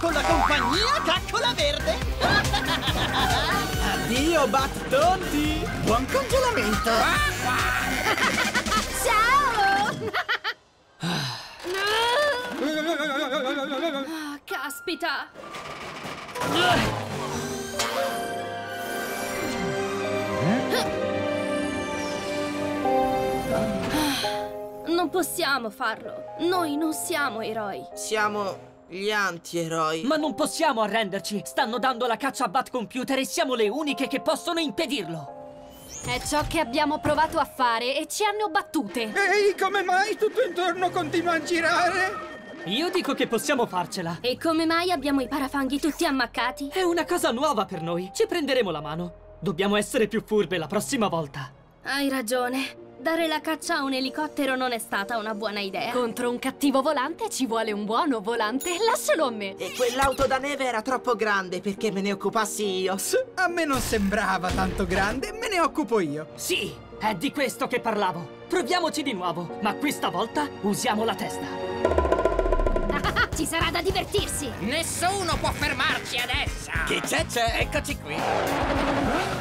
Con la compagnia Caccola Verde! Addio, Bat Tonti! Buon congelamento! Ciao! Ah, caspita! Non possiamo farlo. Noi non siamo eroi. Siamo gli anti-eroi. Ma non possiamo arrenderci! Stanno dando la caccia a Batcomputer e siamo le uniche che possono impedirlo! È ciò che abbiamo provato a fare e ci hanno battute. Ehi, come mai tutto intorno continua a girare? Io dico che possiamo farcela! E come mai abbiamo i parafanghi tutti ammaccati? È una cosa nuova per noi! Ci prenderemo la mano! Dobbiamo essere più furbe la prossima volta! Hai ragione. Dare la caccia a un elicottero non è stata una buona idea. Contro un cattivo volante ci vuole un buono volante. Lascialo a me. E quell'auto da neve era troppo grande perché me ne occupassi io. A me non sembrava tanto grande, me ne occupo io. Sì! È di questo che parlavo! Proviamoci di nuovo, ma questa volta usiamo la testa! Ci sarà da divertirsi. Nessuno può fermarci adesso! Chi c'è c'è, eccoci qui!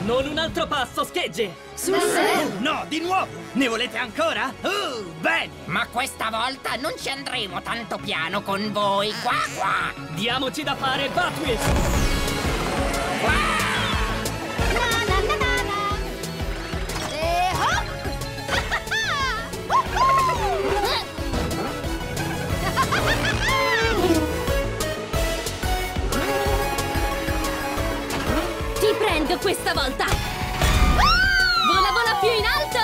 Non un altro passo, schegge! Sul serio? No, di nuovo! Ne volete ancora? Uh, bene! Ma questa volta non ci andremo tanto piano con voi, qua qua! Diamoci da fare, Batwheels! Na, questa volta! Vola, vola più in alto!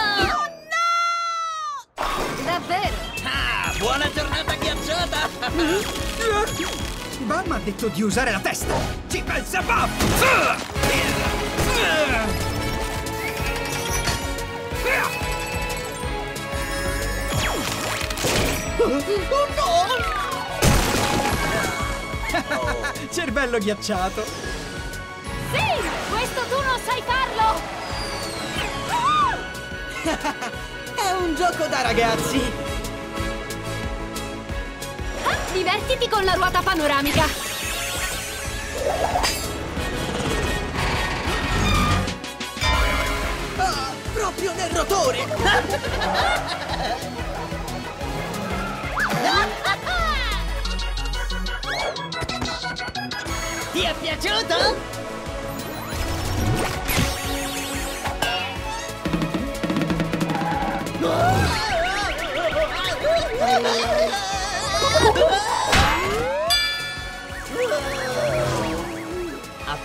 Davvero? Ah, buona giornata ghiacciata! Bam ha detto di usare la testa. Ci pensa Bam! Cervello ghiacciato. È un gioco da ragazzi. Ah, divertiti con la ruota panoramica! Ah, proprio nel rotore. Ti è piaciuto?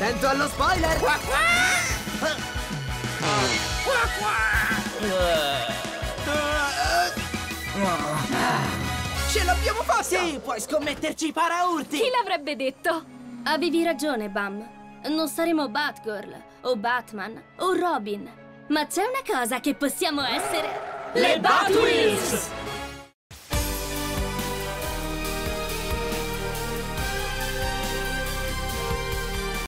Attento allo spoiler. Ce l'abbiamo fatta! Sì, puoi scommetterci i paraurti. Chi l'avrebbe detto? Avevi ragione, Bam. Non saremo Batgirl, o Batman, o Robin. Ma c'è una cosa che possiamo essere. Le Batwheels!